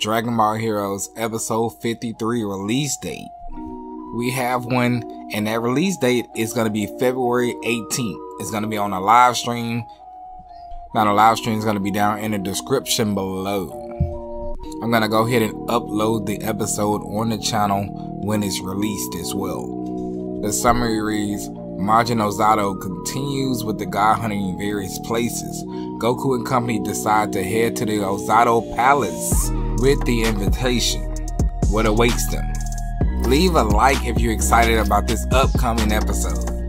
Dragon Ball Heroes episode 53 release date. We have one, and that release date is going to be February 18th. It's going to be on a live stream. Now, the live stream is going to be down in the description below. I'm going to go ahead and upload the episode on the channel when it's released as well. The summary reads Majin Ozotto continues with the god hunting in various places. Goku and company decide to head to the Ozotto Palace with the invitation. What awaits them? Leave a like if you're excited about this upcoming episode.